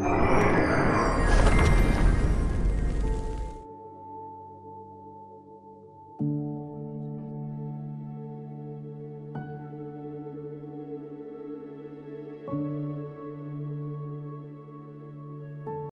Ah!